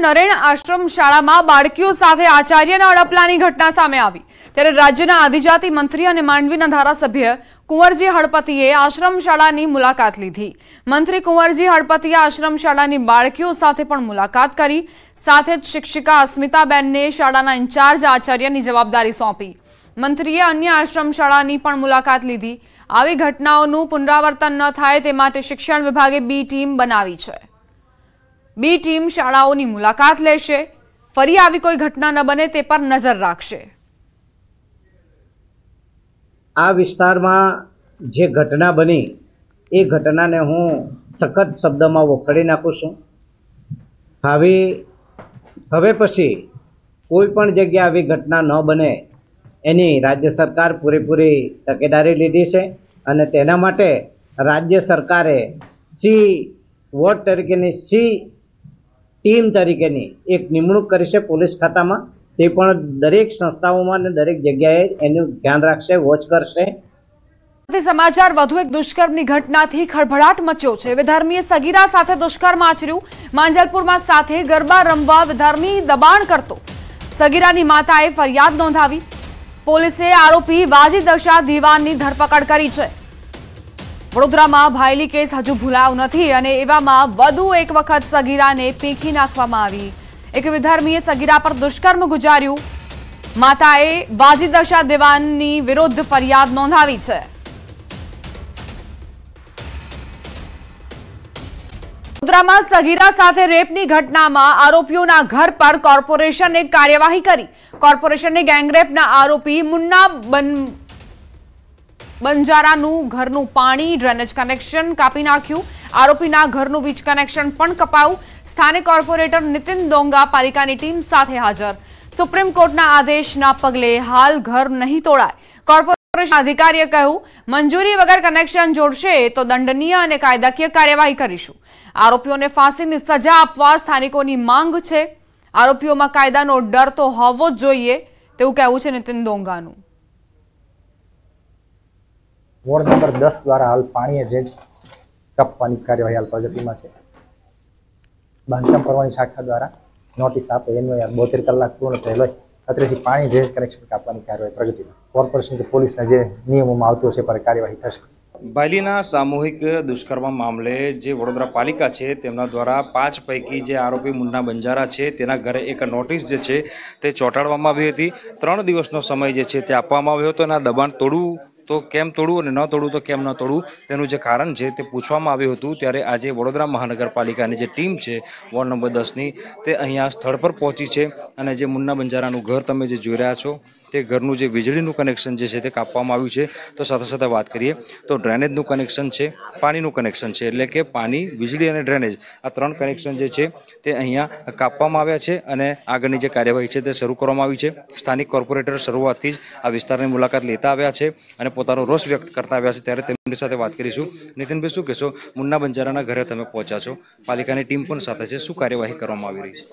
નરેણ આશ્રમ શાળામાં બાળકીઓ સાથે આચાર્યના હડપલાની ઘટના સામે આવી. ત્યારે રાજ્યના આદિજાતિ મંત્રી અને માંડવીના ધારાસભ્ય કુંવરજી હળપતિએ આશ્રમ શાળાની મુલાકાત લીધી. મંત્રી કુંવરજી હળપતિએ આશ્રમ શાળાની બાળકીઓ સાથે પણ મુલાકાત કરી. સાથે જ શિક્ષિકા અસ્મિતાબેનને શાળાના ઇન્ચાર્જ આચાર્યની જવાબદારી સોંપી. મંત્રીએ અન્ય આશ્રમ શાળાની પણ મુલાકાત લીધી. આવી ઘટનાઓનું પુનરાવર્તન ન થાય તે માટે શિક્ષણ વિભાગે બી ટીમ બનાવી છે. બી ટીમ શાળાઓની મુલાકાત લેશે. ફરી આવી કોઈ ઘટના ન બને તે પર નજર રાખશે. આ વિસ્તારમાં જે ઘટના બની, એ ઘટનાને હું સખત શબ્દમાં વખોડી નાખું છું. હવે હવે પછી કોઈ પણ જગ્યાએ આવી ઘટના ન બને, એની રાજ્ય સરકાર પૂરેપૂરી તકેદારી લીધી છે અને તેના માટે રાજ્ય સરકારે સી વોર્ડ તરીકેની સી ટીમ તરીકેની એક નિમણૂક કરી છે પોલીસ ખાતામાં. તે પણ દરેક સંસ્થાઓમાં અને દરેક જગ્યાએ એનું ધ્યાન રાખશે, વોચ કરશે. સમાચાર વધુ એક દુષ્કર્મની ઘટનાથી ખળભળાટ મચ્યો છે. વિધર્મીએ સગીરા સાથે દુષ્કર્મ આચર્યું. માંજલપુરમાં સાથે ગરબા રમવા વિધર્મી દબાણ કરતો. સગીરાની માતાએ ફરિયાદ નોંધાવી. પોલીસે આરોપી વાજી દશા દીવાનની ધરપકડ કરી છે. વડોદરામાં ભાયલી કેસ હજુ ભૂલાવ નથી અને એવામાં વધુ એક વખત સગીરાને પીંખી નાખવામાં આવી. એક વિધર્મીએ સગીરા પર દુષ્કર્મ ગુજાર્યું. માતાએ વાજીદશા દેવાનની વિરુદ્ધ ફરિયાદ નોંધાવી છે. વડોદરામાં સગીરા સાથે રેપની ઘટનામાં આરોપીઓના ઘર પર કોર્પોરેશને કાર્યવાહી કરી. કોર્પોરેશને ગેંગરેપના આરોપી મુન્ના બન બંજારાનું ઘરનું પાણી, ડ્રેનેજ કનેક્શન કાપી નાખ્યું. આરોપીના ઘરનું વીજ કનેક્શન પણ કપાયું. સ્થાનિક કોર્પોરેટર નીતિન દોંગા પાલિકાની ટીમ સાથે હાજર. સુપ્રીમ કોર્ટના આદેશના પગલે હાલ ઘર નહીં તોડાય. કોર્પોરેશન અધિકારીએ કહ્યું, મંજૂરી વગર કનેક્શન જોડશે તો દંડનીય અને કાયદાકીય કાર્યવાહી કરીશું. આરોપીઓને ફાંસીની સજા આપવા સ્થાનિકોની માંગ છે. આરોપીઓમાં કાયદાનો ડર તો હોવો જ જોઈએ. તેવું કહેવું છે નીતિન દોંગાનું. વોર્ડ નંબર દસ દ્વારા હાલ પાણીએ રેજ કાપવાની કાર્યવાહી હાલ પ્રગતિમાં છે. બાંધકામ કરવાની શાખા દ્વારા નોટિસ આપે, એનો યાર બોતેર કલાક પૂર્ણ થયેલો અત્રેથી પાણી રેજ કનેક્શન કાપવાની કાર્યવાહી પ્રગતિમાં. કોર્પોરેશન કે પોલીસના જે નિયમોમાં આવતું હશે પર કાર્યવાહી થશે. બાયલીના સામૂહિક દુષ્કર્મ મામલે જે વડોદરા પાલિકા છે, તેમના દ્વારા પાંચ પૈકી જે આરોપી મુન્ના બંજારા છે, તેના ઘરે એક નોટિસ જે છે, તે ચોંટાડવામાં આવી હતી. ત્રણ દિવસનો સમય જે છે, તે આપવામાં આવ્યો હતો આ દબાણ તોડવું તો કેમ તોડવું અને ન તોડવું તો કેમ ન તોડવું તેનું જે કારણ છે તે પૂછવામાં આવ્યું હતું ત્યારે આજે વડોદરા મહાનગરપાલિકાની જે ટીમ છે, વોર્ડ નંબર દસની, તે અહીંયા સ્થળ પર પહોંચી છે અને જે મુન્ના બંજારાનું ઘર તમે જે જોઈ રહ્યા છો તે ઘરનું જે વીજળીનું કનેક્શન જે છે તે કાપવામાં આવ્યું છે. તો સાથે સાથે વાત કરીએ, તો ડ્રેનેજનું કનેક્શન છે, પાણીનું કનેક્શન છે. એટલે કે પાણી, વીજળી અને ડ્રેનેજ આ ત્રણ કનેક્શન જે છે તે અહીંયા કાપવામાં આવ્યા છે અને આગળની જે કાર્યવાહી છે તે શરૂ કરવામાં આવી છે. સ્થાનિક કોર્પોરેટર શરૂઆતથી જ આ વિસ્તારની મુલાકાત લેતા આવ્યા છે અને પોતાનો રોષ વ્યક્ત કરતા આવ્યા છે. ત્યારે તેમની સાથે વાત કરીશું. નીતિનભાઈ, શું કહેશો? મુન્ના બંજારાના ઘરે તમે પહોંચ્યા છો. પાલિકાની ટીમ પણ સાથે છે. શું કાર્યવાહી કરવામાં આવી રહી છે?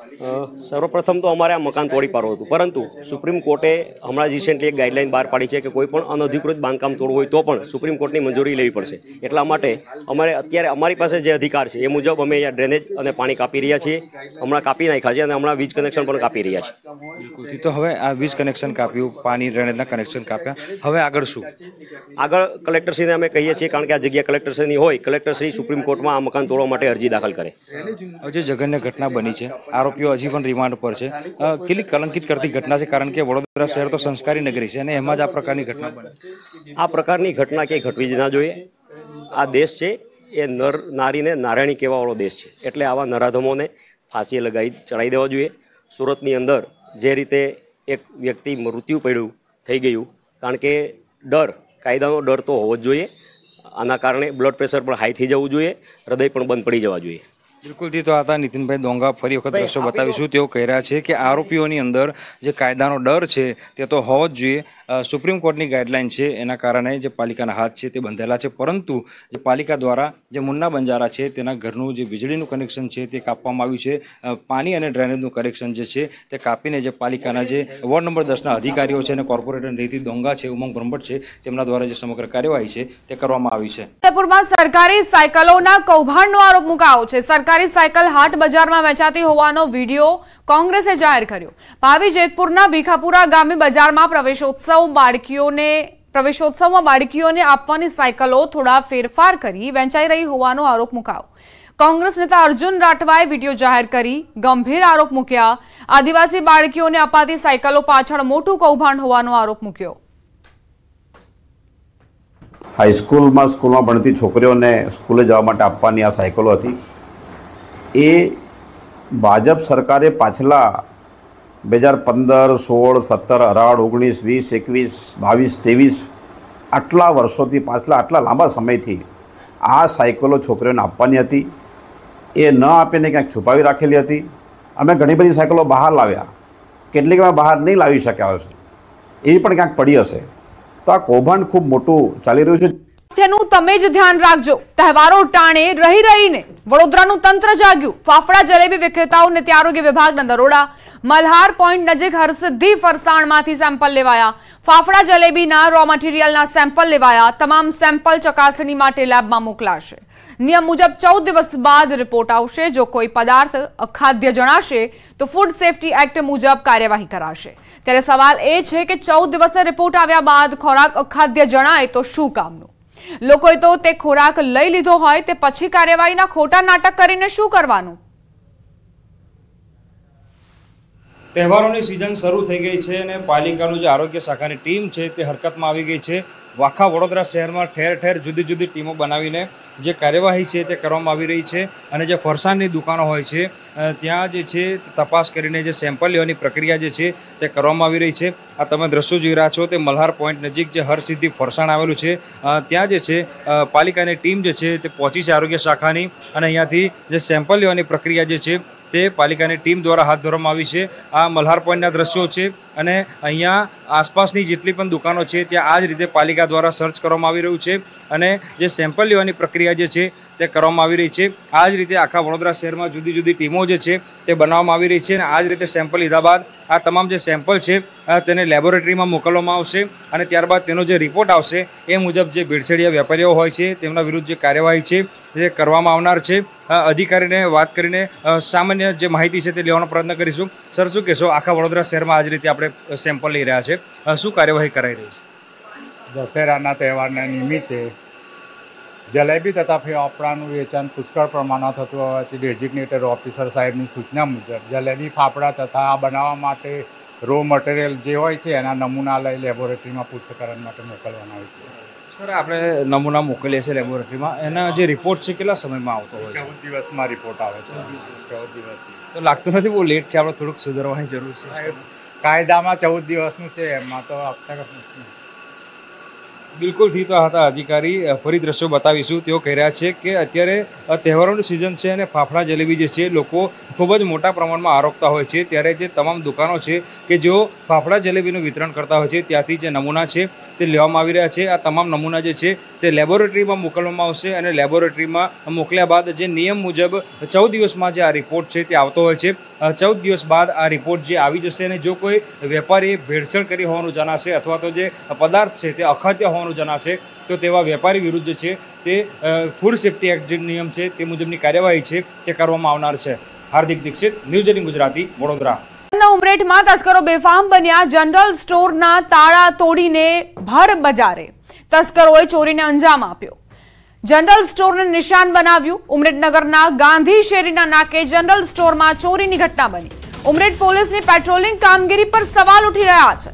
સર્વપ્રથમ તો અમારે આ મકાન તોડી પાડવું હતું. પરંતુ સુપ્રીમ કોર્ટે હમણાં રિસેન્ટલી એક ગાઈડલાઇન બહાર પાડી છે કે કોઈ પણ અનધિકૃત બાંધકામ તોડવું હોય તો પણ સુપ્રીમ કોર્ટની મંજૂરી લેવી પડશે. એટલા માટે અમારે અત્યારે અમારી પાસે જે અધિકાર છે એ મુજબ અમે અહીંયા ડ્રેનેજ અને પાણી કાપી રહ્યા છીએ. હમણાં કાપી નાખ્યા છે અને હમણાં વીજ કનેક્શન પણ કાપી રહ્યા છે. તો હવે આ વીજ કનેક્શન કાપ્યું પાણી ડ્રેનેજના કનેક્શન કાપ્યા. હવે આગળ શું? આગળ કલેક્ટરશ્રીને અમે કહીએ છીએ કારણ કે આ જગ્યા કલેક્ટરશ્રીની હોય કલેક્ટરશ્રી સુપ્રીમ કોર્ટમાં આ મકાન તોડવા માટે અરજી દાખલ કરે. હવે જે જઘન્ય ઘટના બની છે આરોપીઓ હજી પણ રિમાન્ડ પર છે. કેટલી કલંકિત કરતી ઘટના છે? કારણ કે વડોદરા શહેર તો સંસ્કારી નગરી છે અને એમાં જ આ પ્રકારની ઘટના બને આ પ્રકારની ઘટના ક્યાંય ઘટવી જ ના જોઈએ. આ દેશ છે, એ નર નારીને નારાયણી કહેવાવાળો દેશ છે. એટલે આવા નરાધમોને ફાંસી લગાવી, ચડાવી દેવા જોઈએ. સુરતની અંદર જે રીતે એક વ્યક્તિ મૃત્યુ પડ્યું, થઈ ગયું, કારણ કે ડર, કાયદાનો ડર તો હોવો જ જોઈએ. આના કારણે બ્લડ પ્રેશર પણ હાઈ થઈ જવું જોઈએ. હૃદય પણ બંધ પડી જવા જોઈએ. બિલકુલથી તો હતા નીતિનભાઈ દોંગા ફરી વખત દ્રશ્યો બતાવીશું. તેઓ કહી રહ્યા છે કે આરોપીઓની અંદર જે કાયદાનો ડર છે તે તો હોવો જ જોઈએ. સુપ્રીમ કોર્ટની ગાઈડલાઇન છે એના કારણે જે પાલિકાના હાથ છે તે બંધાયેલા છે. પરંતુ જે પાલિકા દ્વારા જે મુન્ના બંજારા છે તેના ઘરનું જે વીજળીનું કનેક્શન છે તે કાપવામાં આવ્યું છે. પાણી અને ડ્રેનેજનું કનેક્શન જે છે તે કાપીને જે પાલિકાના જે વોર્ડ નંબર દસના અધિકારીઓ છે અને કોર્પોરેટર રીતિ દોંગા છે ઉમંગ બ્રહ્મટ છે તેમના દ્વારા જે સમગ્ર કાર્યવાહી છે તે કરવામાં આવી છે. સરકારી સાયકલોના કૌભાંડનો આરોપ મુકાયો છે. સરકાર સરકારી સાયકલ હાટ બજારમાં વેચાતી હોવાનો વીડિયો કોંગ્રેસે જાહેર કર્યો. ભાવી જેતપુરના ભીખાપુરા ગામે બજારમાં પ્રવેશોત્સવ બાળકીઓને પ્રવેશોત્સવમાં બાળકીઓને આપવાની સાયકલો થોડા ફેરફાર કરી વેચાઈ રહી હોવાનો આરોપ મુકાયો. કોંગ્રેસ નેતા અર્જુન રાઠવાએ વીડિયો જાહેર કરી ગંભીર આરોપ મૂક્યા. આદિવાસી બાળકીઓને અપાતી સાયકલો પાછળ મોટું કૌભાંડ હોવાનો આરોપ મૂક્યો. હાઈસ્કૂલમાં, સ્કૂલમાં ભણતી છોકરીઓને સ્કૂલે જવા માટે આપવાની આ સાયકલો હતી. એ ભાજપ સરકારે પાછલા બે હજાર પંદર, સોળ, સત્તર, અઢાર, ઓગણીસ, વીસ, એકવીસ, બાવીસ, ત્રેવીસ આટલા વર્ષોથી પાછલા, આટલા લાંબા સમયથી આ સાયકલો છોકરીઓને આપવાની હતી. એ ન આપીને ક્યાંક છુપાવી રાખેલી હતી. અમે ઘણી બધી સાયકલો બહાર લાવ્યા. કેટલીક અમે બહાર નહીં લાવી શક્યા હશે એ પણ ક્યાંક પડી હશે. તો આ કૌભાંડ ખૂબ મોટું ચાલી રહ્યું છે. તેનું તમે જ ધ્યાન રાખજો. તહેવારો ટાણે રહી રહીને વડોદરાનું તંત્ર જાગ્યું. ફાફડા, જલેબી વિક્રેતાઓને ત્યાં આરોગ્ય વિભાગના દરોડા. મલ્હાર પોઈન્ટ નજીક હરસિદ્ધિ ફરસાણમાંથી સેમ્પલ લેવાયા. ફાફડા, જલેબીના રો મટીરિયલના સેમ્પલ લેવાયા. તમામ સેમ્પલ ચકાસણી માટે લેબમાં મોકલાશે. નિયમ મુજબ ચૌદ દિવસ બાદ રિપોર્ટ આવશે. જો કોઈ પદાર્થ અખાદ્ય જણાશે, તો ફૂડ સેફ્ટી એક્ટ મુજબ કાર્યવાહી કરાશે. ત્યારે સવાલ એ છે કે ચૌદ દિવસે રિપોર્ટ આવ્યા બાદ ખોરાક અખાદ્ય જણાય તો શું કામનું? લોકોએ તો તે ખોરાક લઈ લીધો હોય તે પછી કાર્યવાહીના ખોટા નાટક કરીને શું કરવાનું? તહેવારોની સિઝન શરૂ થઈ ગઈ છે અને પાલિકાનું જે આરોગ્ય શાખાની ટીમ છે તે હરકતમાં આવી ગઈ છે. આખા વડોદરા શહેરમાં ઠેર ઠેર જુદી જુદી ટીમો બનાવીને જે કાર્યવાહી છે તે કરવામાં આવી રહી છે અને જે ફરસાણની દુકાનો હોય છે ત્યાં જે છે તપાસ કરીને જે સેમ્પલ લેવાની પ્રક્રિયા જે છે તે કરવામાં આવી રહી છે. આ તમે દ્રશ્યો જોઈ રહ્યા છો તે મલ્હાર પોઈન્ટ નજીક જે હરસિદ્ધિ ફરસાણ આવેલું છે. ત્યાં જે છે પાલિકાની ટીમ જે છે તે પહોંચી છે આરોગ્ય શાખાની અને અહીંયાથી જે સેમ્પલ લેવાની પ્રક્રિયા જે છે તે પાલિકાની ટીમ દ્વારા હાથ ધરવામાં આવી છે. આ મલ્હાર પોઈન્ટના દ્રશ્યો છે અને અહીંયા આસપાસની જેટલી પણ દુકાનો છે, ત્યાં આ જ રીતે પાલિકા દ્વારા સર્ચ કરવામાં આવી રહ્યું છે. અને જે સેમ્પલ લેવાની પ્રક્રિયા જે છે તે કરવામાં આવી રહી છે. આ જ રીતે આખા વડોદરા શહેરમાં જુદી જુદી ટીમો જે છે તે બનાવવામાં આવી રહી છે અને આ જ રીતે સેમ્પલ લીધા બાદ આ તમામ જે સેમ્પલ છે તેને લેબોરેટરીમાં મોકલવામાં આવશે અને ત્યારબાદ તેનો જે રિપોર્ટ આવશે એ મુજબ જે ભેળસેડિયા વેપારીઓ હોય છે, તેમના વિરુદ્ધ જે કાર્યવાહી છે તે કરવામાં આવનાર છે. અધિકારીને વાત કરીને સામાન્ય જે માહિતી છે તે લેવાનો પ્રયત્ન કરીશું. સર, શું કહેશો? આખા વડોદરા શહેરમાં આ જ રીતે આપણે સેમ્પલ લઈ રહ્યા છે. શું કાર્યવાહી કરાઈ રહી છે? દશેરાના તહેવારના નિમિત્તે જલેબી તથા ફાફડાનું વેચાણ પુષ્કળ પ્રમાણમાં થતું હોવાથી ડેઝિગ્નેટેડ ઓફિસર સાહેબની સૂચના મુજબ જલેબી ફાફડા તથા આ બનાવવા માટે રો મટીરિયલ જે હોય છે એના નમૂના લઈ લેબોરેટરીમાં પૃથ્થકરણ માટે મોકલવાના હોય છે. સર આપણે નમૂના મોકલીએ છીએ લેબોરેટરીમાં એના જે રિપોર્ટ છે કેટલા સમયમાં આવતો હોય છે? ચૌદ દિવસમાં રિપોર્ટ આવે છે. ચૌદ દિવસ તો લાગતું નથી બહુ લેટ છે આપણે થોડુંક સુધારવાની જરૂર છે. કાયદામાં ચૌદ દિવસનું છે એમાં તો આપણે બિલકુલ ઠીક હતા અધિકારી. ફરી દ્રશ્યો બતાવીશું. તેઓ કહી રહ્યા છે કે અત્યારે તહેવારોની સિઝન છે અને ફાફડા જલેબી જે છે, લોકો ખૂબ જ મોટા પ્રમાણમાં આરોગતા હોય છે. ત્યારે જે તમામ દુકાનો છે કે જેઓ ફાફડા જલેબીનું વિતરણ કરતા હોય છે, ત્યાંથી જે નમૂના છે તે લેવામાં આવી રહ્યા છે. આ તમામ નમૂના જે છે તે લેબોરેટરીમાં મોકલવામાં આવશે અને લેબોરેટરીમાં મોકલ્યા બાદ જે નિયમ મુજબ ચૌદ દિવસમાં જે આ રિપોર્ટ છે તે આવતો હોય છે. ચૌદ દિવસ બાદ આ રિપોર્ટ જે આવી જશે અને જો કોઈ વેપારીએ ભેળસેળ કરી હોવાનું જણાશે અથવા તો જે પદાર્થ છે તે અખાદ્ય હોવાનું જણાશે, તો તેવા વેપારી વિરુદ્ધ છે તે ફૂડ સેફ્ટી એક્ટ જે નિયમ છે તે મુજબની કાર્યવાહી છે તે કરવામાં આવનાર છે. Hardik Dixit, news eighteen Gujarati, Vadodara. ઉમરેઠમાં તસ્કરો બેફામ બન્યા. જનરલ સ્ટોરના તાળા તોડીને ભર બજારે. તસ્કરોએ ચોરીને અંજામ આપ્યો. જનરલ સ્ટોરને નિશાન બનાવ્યું. ઉમરેઠનગરના ગાંધી શેરીના નાકે જનરલ સ્ટોરમાં ચોરીની ઘટના બની. ઉમરેઠ પોલીસની પેટ્રોલિંગ કામગીરી પર સવાલ ઉઠી રહ્યા છે.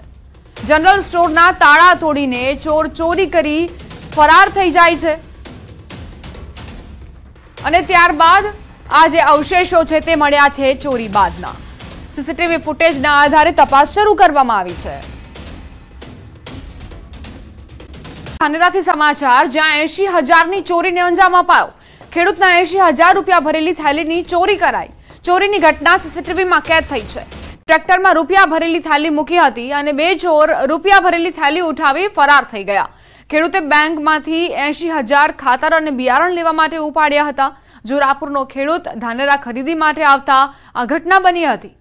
જનરલ સ્ટોરના તાળા તોડીને ચોર ચોરી કરી ફરાર થઈ જાય છે. અને ત્યારબાદ આ જે અવશેષો છે તે મળ્યા છે ચોરી બાદના. સીસીટીવી ફૂટેજના આધારે તપાસ શરૂ કરવામાં આવી છે. ધાનેરાથી સમાચાર, જ્યાં એસી હજારની ચોરીને અંજામ અપાયો. ખેડૂતના એસી હજાર રૂપિયા ભરેલી થેલીની ચોરી કરાઈ. ચોરીની ઘટના સીસીટીવીમાં કેદ થઈ છે. ટ્રેક્ટરમાં રૂપિયા ભરેલી થેલી મૂકી હતી અને બે ચોર રૂપિયા ભરેલી થેલી ઉઠાવી ફરાર થઈ ગયા. ખેડૂતે બેંકમાંથી એસી હજાર ખાતર અને બિયારણ લેવા માટે ઉપાડ્યા હતા. જોરાપુરનો ખેડૂત ધાનેરા ખરીદી માટે આવતા આ ઘટના બની હતી.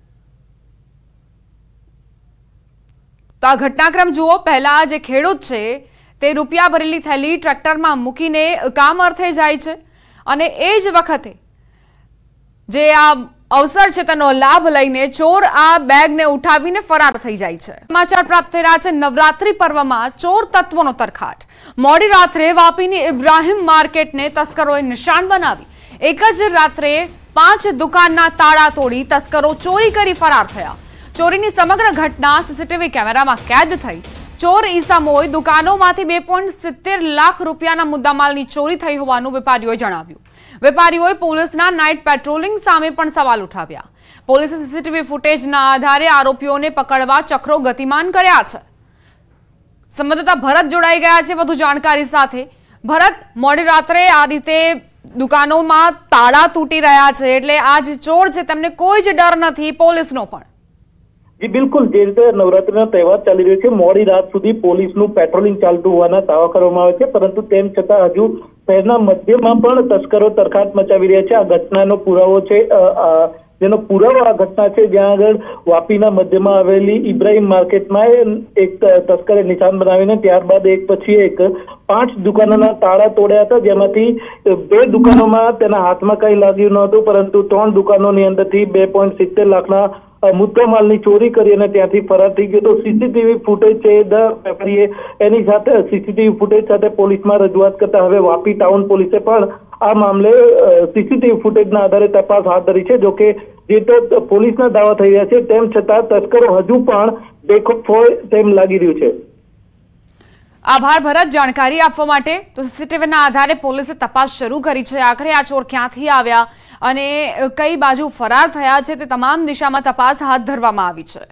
તો આ ઘટનાક્રમ જુઓ, પહેલા જે ખેડૂત છે, તે રૂપિયા ભરેલી થેલી ટ્રેક્ટરમાં મૂકીને કામ અર્થે જાય છે અને એ જ વખતે જે આ અવસર છે તેનો લાભ લઈને ચોર આ બેગને ઉઠાવીને ફરાર થઈ જાય છે. સમાચાર પ્રાપ્ત થઈ રહ્યા છે, નવરાત્રી પર્વમાં ચોર તત્વોનો તરખાટ. મોડી રાત્રે વાપીની ઇબ્રાહિમ માર્કેટને તસ્કરોએ નિશાન બનાવી. એક જ રાત્રે પાંચ દુકાનના તાળા તોડી તસ્કરો ચોરી કરી ફરાર થયા. ચોરીની સમગ્ર ઘટના સીસીટીવી કેમેરામાં કેદ થઈ. ચોર ઈસામોએ દુકાનોમાંથી બે સિત્તેર લાખ રૂપિયાના મુદ્દામાલની ચોરી થઈ હોવાનું વેપારીઓએ જણાવ્યું. વેપારીઓએ પોલીસના નાઇટ પેટ્રોલિંગ સામે પણ સવાલ ઉઠાવ્યા. પોલીસે સીસીટીવી ફૂટેજના આધારે આરોપીઓને પકડવા ચક્રો ગતિમાન કર્યા છે. સંવાદદાતા ભરત જોડાઈ ગયા છે વધુ જાણકારી સાથે. ભરત, મોડી રાત્રે આ રીતે દુકાનોમાં તાળા તૂટી રહ્યા છે એટલે આ જે ચોર છે તેમને કોઈ જ ડર નથી પોલીસનો પણ. જી, બિલકુલ. જે રીતે નવરાત્રીનો તહેવાર ચાલી રહ્યો છે, મોડી રાત સુધી પોલીસનું પેટ્રોલિંગ ચાલતું હોવાના દાવા કરવામાં આવે છે, પરંતુ તેમ છતાં હજુ શહેરના મધ્યમાં પણ તસ્કરો તરખાટ મચાવી રહ્યા છે. આ ઘટનાનો પુરાવો છે જેનો પુરાવો આ ઘટના છે, જ્યાં આગળ વાપીના મધ્યમાં આવેલી ઇબ્રાહીમ માર્કેટમાં એક તસ્કરે નિશાન બનાવીને ત્યારબાદ એક પછી એક પાંચ દુકાનોના તાળા તોડ્યા હતા, જેમાંથી બે દુકાનોમાં તેના હાથમાં કંઈ લાગ્યું ન હતું પરંતુ ત્રણ દુકાનોની અંદરથી બે પોઈન્ટ સિત્તેર લાખના અ, મુદ્દામાલની ચોરી કરી અને ત્યાંથી ફરાર થઈ ગયો. તો સીસીટીવી ફૂટેજ છે દર વેપારીએ એની સાથે સીસીટીવી ફૂટેજ સાથે પોલીસમાં રજૂઆત કરતા હવે વાપી ટાઉન પોલીસે પણ આ મામલે સીસીટીવી ફૂટેજના આધારે તપાસ હાથ ધરી છે. જોકે જે તો પોલીસના દાવા થઈ રહ્યા છે તેમ છતાં તસ્કરો હજુ પણ બેખોફ હોય તેમ લાગી રહ્યું છે. આભાર ભરત જાણકારી આપવા માટે. તો સીસીટીવીના આધારે પોલીસે તપાસ શરૂ કરી છે. આખરે આ ચોર ક્યાંથી આવ્યા? અને કઈ બાજુ ફરાર થયા છે તે તમામ દિશામાં તપાસ હાથ ધરવામાં આવી છે.